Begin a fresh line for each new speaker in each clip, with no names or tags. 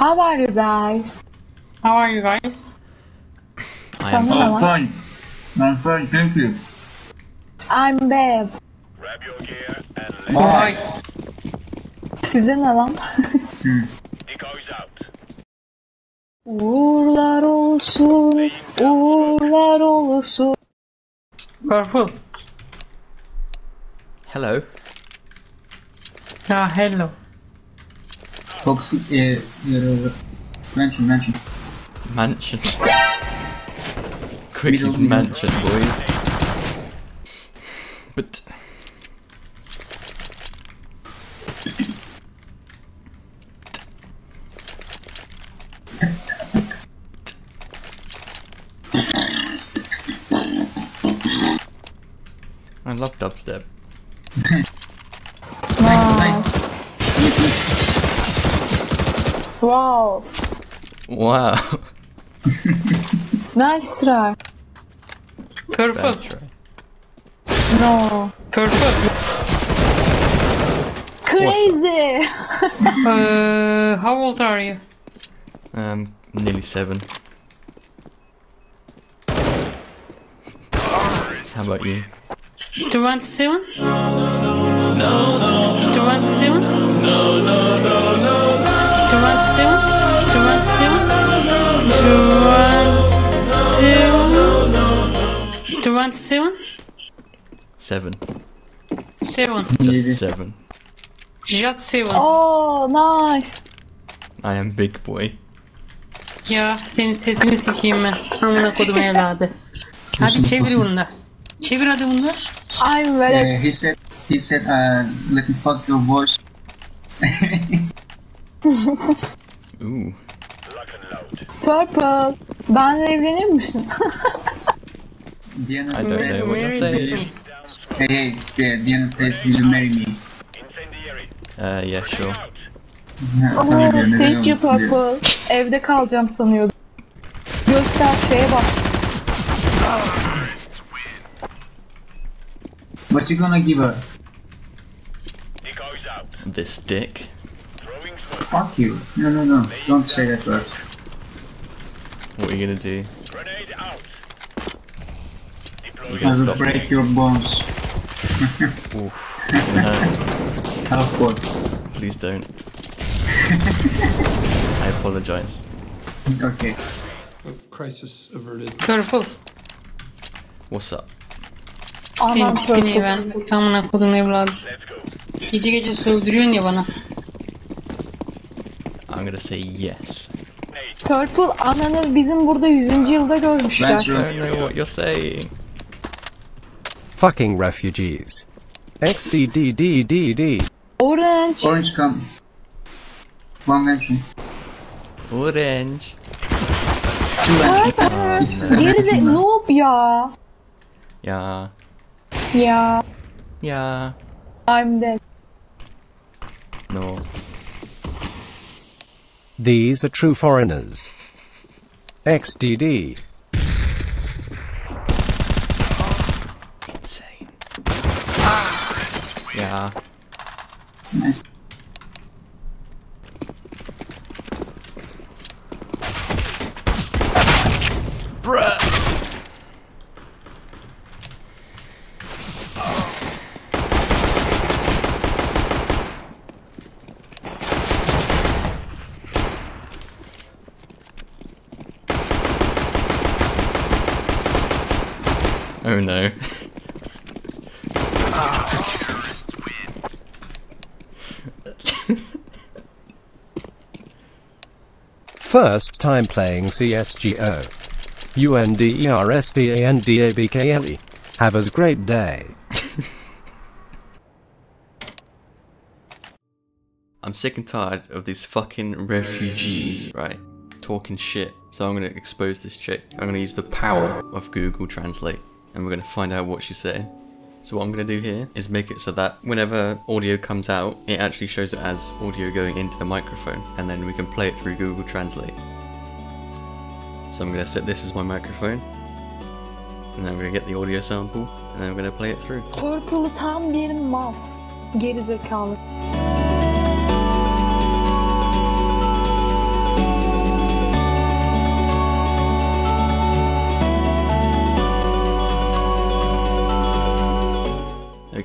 How are you guys?
How are you guys?
I'm
ne lan?
fine. I'm fine, thank you.
I'm Bev.
Grab your gear and let
Why?
Size ne lan?
it goes out.
Uğurlar olsun, uğurlar olsun.
Purple.
Hello.
Ah, hello.
Toxic uh, uh, mention, mention.
Mansion. Quicky's
Middle-
mansion, boys. But I love dubstep.
Nice. Wow.
Wow.
Nice try.
Purple.
Bad try.
No.
Purple.
Crazy.
Uh, how old are you?
Um, nearly seven. How about you?
27? No, no. 27? No, no, no, no. 27? 27? 27? 27?
Seven.
7.
Just seven.
Just 7.
Oh, nice.
I am big boy.
Ya senin sesini sikeyim ben. Amına kodum evladı. Hadi çevir bunu da. Çevir hadi bunu da.
I'm very
Uh, he said, he said, uh, let me fuck your voice.
Ooh.
Purple. Benle evlenir misin?
Diana
I don't know what you're saying.
hey, hey, yeah, Diana says, will you marry me?
Uh, yeah, sure.
Oh, thank you purple. Evde kalacağım sanıyordum. Göster şeye bak.
What you gonna give her?
This dick.
Throwing smoke.
Fuck you. No, no, no. Don't say that word.
What are you gonna do?
Grenade out.
You
I
gonna
will break
me?
your bones.
Oof. It's gonna.
Tough boy.
Please don't. I apologize.
Okay.
Crisis averted.
Purple.
What's up?
Senin
Anam
tipini ver.
purple.
Amına kodum evladı.
Let's go.
Gece gece sövdürüyorsun ya bana.
I'm gonna say yes.
Purple ananı bizim burada 100. yılda görmüşler.
I don't know what you're saying.
Fucking refugees. XDDDDD.
Orange.
Orange come. One mention.
Orange.
Geri de noob ya.
Yeah.
Ya.
Yeah.
I'm dead.
No.
These are true foreigners. XDD.
Insane. Ah. Yeah.
Nice.
Oh no.
First time playing CSGO. UNDERSTANDABKLE. Have a great day.
I'm sick and tired of these fucking refugees, right? Talking shit. So I'm gonna expose this chick. I'm gonna use the power of Google Translate and we're gonna find out what she's saying. So what I'm gonna do here is make it so that whenever audio comes out, it actually shows it as audio going into the microphone and then we can play it through Google Translate. So I'm gonna set this as my microphone and then I'm gonna get the audio sample and then I'm gonna play it through.
Tam bir mal. Geri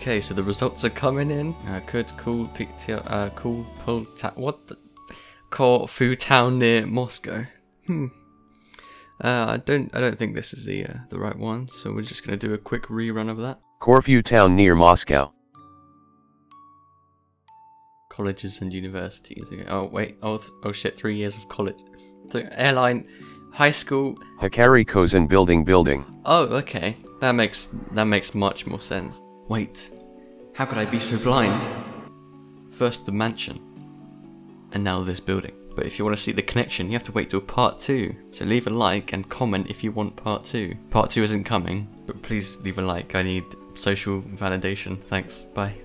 Okay, so the results are coming in. Uh, could cool picture, uh, cool pull ta- what the Corfu town near Moscow. Hmm. Uh, I don't, I don't think this is the uh, the right one. So we're just gonna do a quick rerun of that.
Corfu town near Moscow.
Colleges and universities. Oh wait, oh th- oh shit, three years of college. The airline, high school.
Hakari Kozan building building.
Oh, okay. That makes that makes much more sense. Wait, how could I be so blind? First the mansion, and now this building. But if you want to see the connection, you have to wait till part two. So leave a like and comment if you want part two. Part two isn't coming, but please leave a like. I need social validation. Thanks. Bye.